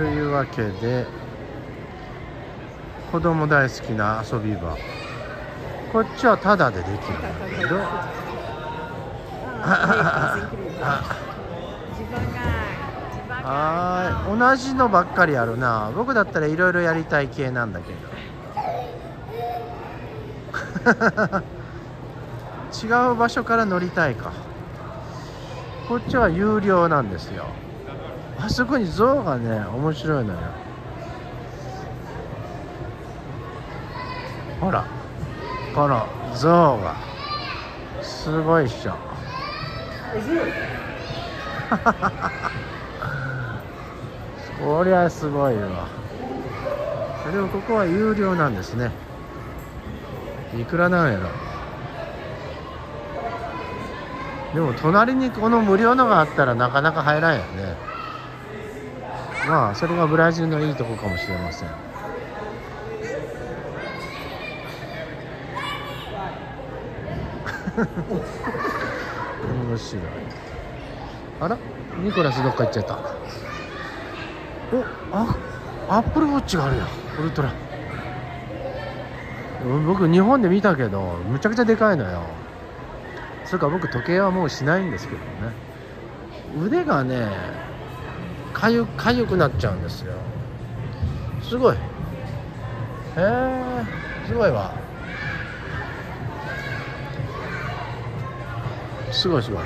というわけで子供大好きな遊び場。こっちはタダでできるんだけど。はい同じのばっかりあるな僕だったらいろいろやりたい系なんだけど違う場所から乗りたいかこっちは有料なんですよ。あそこに象がね面白いのよ。ほらこの象が。すごいっしょ。こりゃすごいわ。でもここは有料なんですね。いくらなんやろ。でも隣にこの無料のがあったらなかなか入らんよね。まあそれがブラジルのいいとこかもしれません。面白い。あら？ニコラスどっか行っちゃった。おあアップルウォッチがあるよウルトラ。僕日本で見たけどむちゃくちゃでかいのよ。それか僕時計はもうしないんですけどね。腕がねかゆかゆくなっちゃうんですよ。すごい。へえすごいわ。すごいすごい。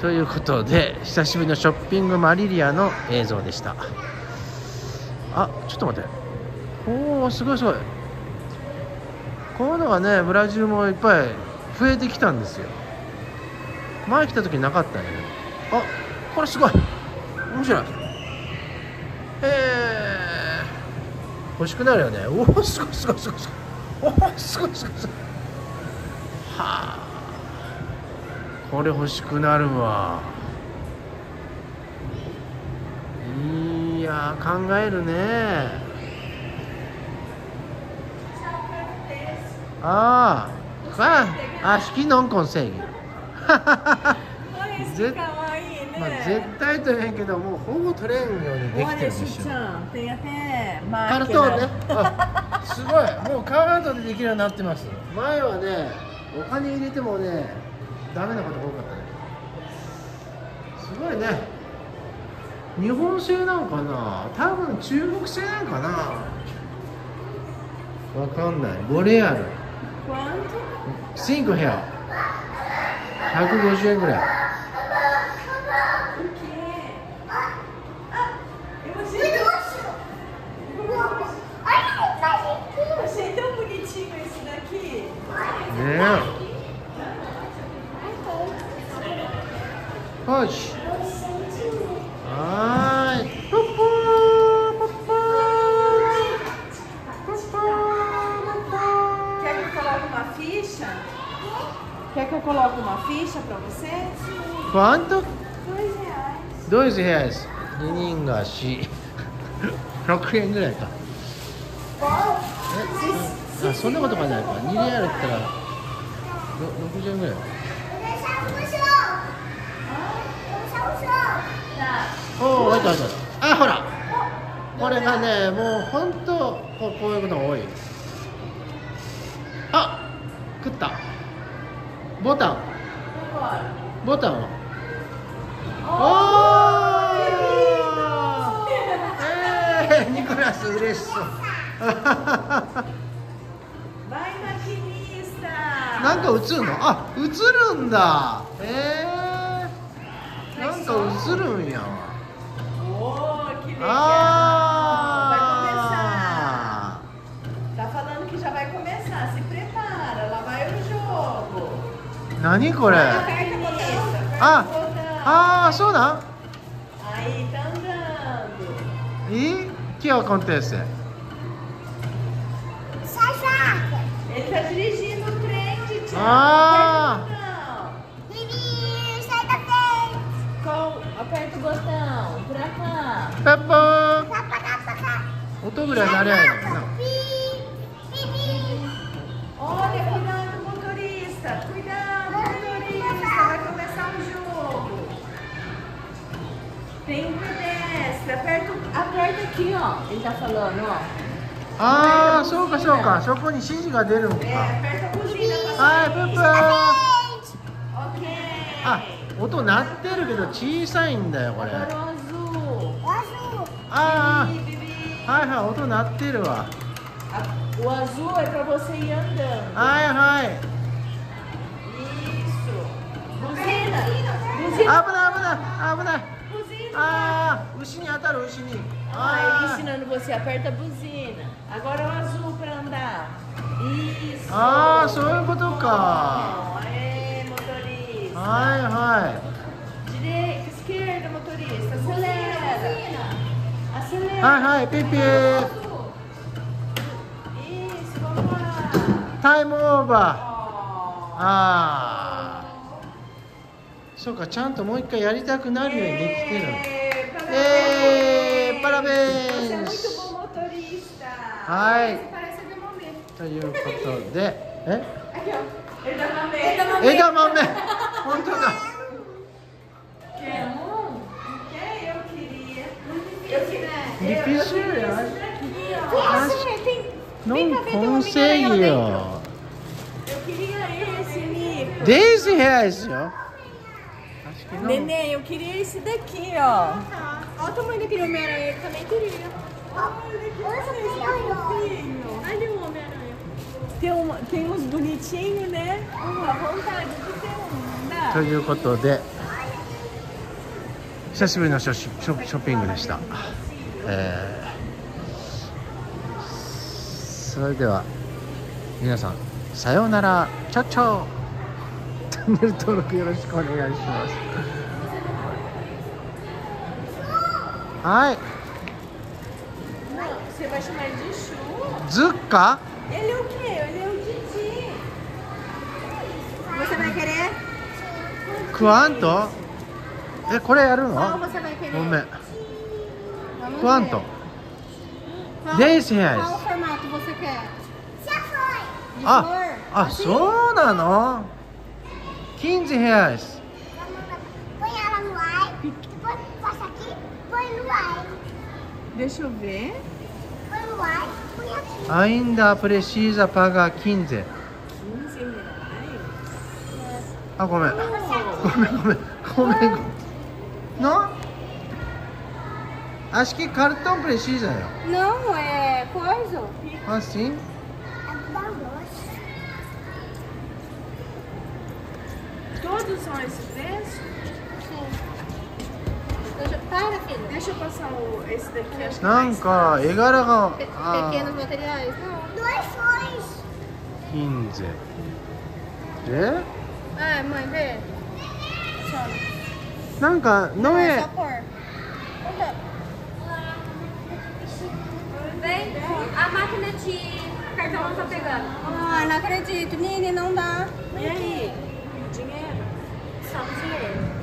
ということで久しぶりのショッピングマリリアの映像でした。あちょっと待って。おおすごいすごい。こういうのがねブラジルもいっぱい増えてきたんですよ。前来た時なかったね。あこれすごい。面白い。えー、欲しくなるよね。おおすごいすごいすごいすごい。おおすごいすごいすごい。はあ。これ欲しくなるわ。いや考えるね。あああ acho que não consegue 絶まあ、絶対と言えんけどもうほぼ取れんようにできてるでしょ。カルトンねあすごい。もうカードでできるようになってます。前はねお金入れてもねダメなことが多かったね。すごいね。日本製なのかな？多分中国製なのかな？わかんない。5レアル5 real 150円ぐらい Achei tão bonitinho esse ficha pra você? ー Quanto? Dois reais. ドイツヘアです2人が4 6円ぐらいか。えあそんなことがないか。2リアルったらろ60円ぐらい。おお入った入った。あほら。これがねもう本当こうこういうの多い。あ食った。ボタン.ボタンは？おお。ええー、ニコラス嬉しそう。バイマキミスター。なんか映るの？あ、映るんだ。ええー。なんか映るんやん。おお、綺麗。何これ？れ Aperta o botão. Aperta Ah. o botão. ああそうなん Aí, tá andando. E que acontece? Ele tá dirigindo o trem, Titi. Ah. Aperta o botão. Qual- Aperta o botão. Pra cá. ペッポー音ぐらい鳴りゃいいのかな Olha, cuidado, motorista. Cuidado, motorista. Vai começar o jogo. ああ、そうかそうか、そこに指示が出るのか。はい、プープ。あ、音鳴ってるけど小さいんだよこれ。ああ、はいはい、音鳴ってるわ。はいはい。危ない危ない危ない。Buzina. ああ牛に当たる牛に Ah, ele あ ensinando você. Aperta a buzina. Agora o azul pra andar. Isso. ああそういうことか Aê, motorista. はいは Direita, esquerda, motorista. Acelera. い Acelera. はいはいピッピー Isso, vamos lá. タイムオーバー Ó. ああそうかちゃんともう一回やりたくなるようにできてえーパラベンス。はい。ということで。え？え豆。枝豆。本当だ。リピシューやなんこのせいよデイズヘアですよ que não Neném, eu queria esse daqui, ó. Olha o tamanho daquele Homem-Aranha, eu também queria. Olha o Homem-Aranha. Tem, um, tem uns bonitinhos, né? A vontade de ter um? ということで久しぶりのショシショショッピングでした、えーそれでは皆さんさようならチャチャチャンネル登録よろしくお願いします。はい。ズッカ？クワント？えこれやるの？ごめん。クワント？デイシェイス？あ、あ、そうなの？15 reais. Põe ela no ar, depois passa aqui, põe no ar. Deixa eu ver. Põe no ar, põe aqui. Ainda precisa pagar 15. 15 reais? Ah, come. É? Tá come, é, come, é, come. Não? Acho que cartão precisa. Não, é coisa. Ah, sim? Todos são esse preço? Sim. Deixa, para, filho. Deixa eu passar o, esse daqui, acho que é なん mais か絵柄が Pe あ pequenos materiais? Não. Duas flores. 金ゼで Ah, mãe, vê. Funciona. なんか não Não, é é só pôr. Onde? Vem, a máquina de cartão não tá pegando. Ah, não acredito. Nini, não dá. E aí? Dinheiro? Só com dinheiro.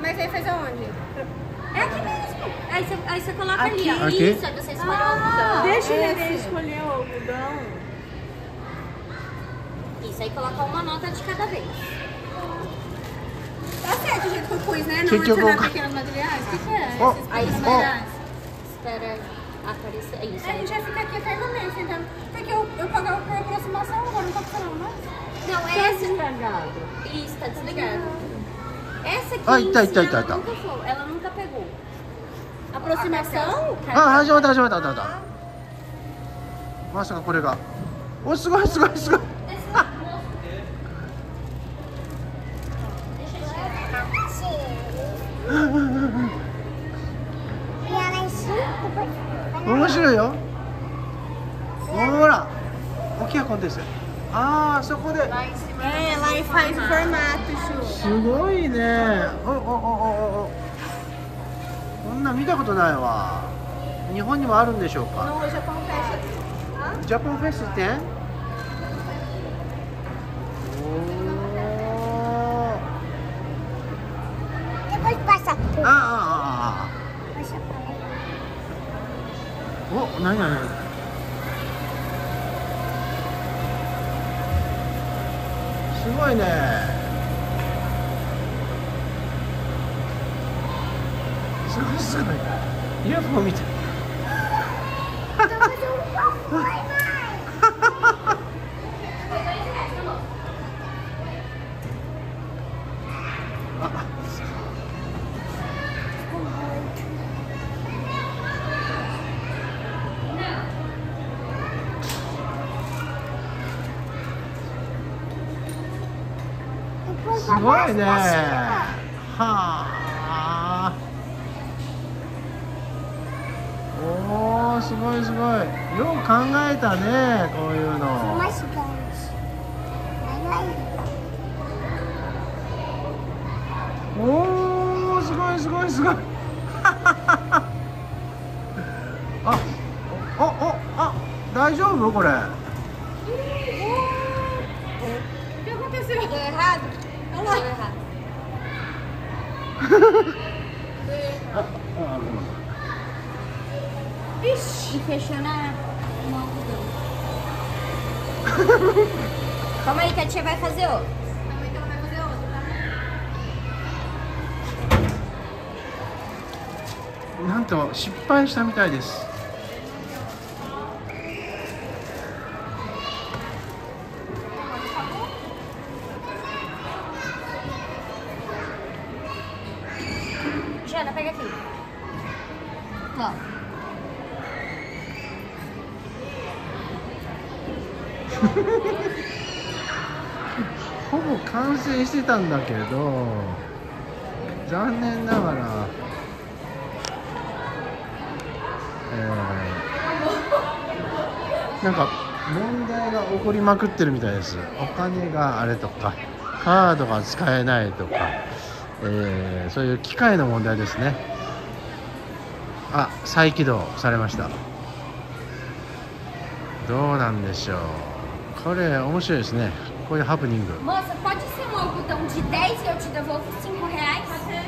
Mas aí faz aonde? É aqui mesmo. Aí você, aí você coloca Aqui? ali, ó. Aqui? Isso, aí você escolhe o algodão. Deixa o esse. neném escolher o algodão. Isso, aí coloca uma nota de cada vez. Tá certo o jeito que eu pus, né? Não Que que eu adicionar vou- pequenos materiais. O que, que é? Ó, Esses Aí ó. materiais? Espera aparecer. Isso A aí. gente vai ficar aqui eternamente, então. Porque eu, eu pagava por aproximação, agora não tá funcionando mais. Não, essa. desligado. Isso, tá desligado. Essa aqui, Ah, tá, tá, ela tá, tá. nunca foi. Ela nunca pegou. Aproximação? あ始まった始まった始まったまさかこれがおすごいすごいすごい E 面白いよほら o que aconteceu ああそこで。É, lá e faz o formato, Chu. すごいね。おおおおおお。こんなん見たことないわ。日本にもあるんでしょうか？acontece. ジャパンフェス。店おー。Depois passa tudo. あああああ Passa. あお何何？すごいね。すごいすごい。UFO みたいすごいね。はあ。おおすごいすごい。よく考えたねこういうの.おおすごいすごいすごい。あおおあ大丈夫？これ O que aconteceu? Deu errado? Olha Deu lá. errado. ああごめん Ixi. E fechou na mão do dono. Calma aí que a tia vai fazer outro. Calma aí que ela vai fazer outro, tá? なんと失敗したみたいです「Jana, pega aqui. Ó. ほぼ完成してたんだけど残念ながら、えーなんか問題が起こりまくってるみたいです。お金があれとかカードが使えないとか、えーそういう機械の問題ですね。あ再起動されました。どうなんでしょう。これ面白いですね。こういうハプニング Moça, pode ser um algodão de 10 e eu te devolvo 5 reais?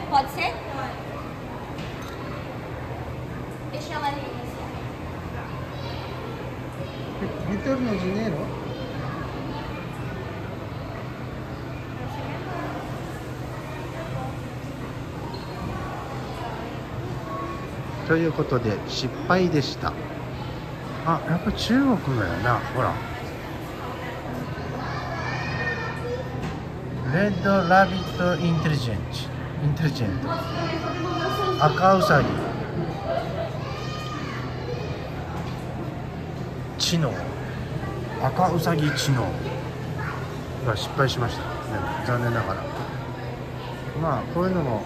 Pode ser? Deixa ela ali. リトルのジネーロということで失敗でしたあやっぱ中国だよなほらレッドラビットインテリジェントインテリジェント赤ウサギ知能赤ウサギ知能が失敗しました、ね、残念ながら。まあこういうのも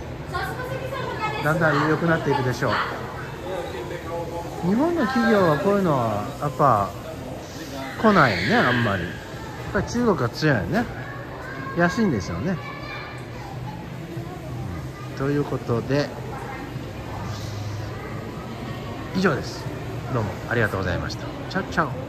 だんだん良くなっていくでしょう。日本の企業はこういうのはやっぱ来ないよねあんまり。やっぱり中国が強いよね。安いんですよね。うんということで以上です。どうもありがとうございました。チャオチャオ。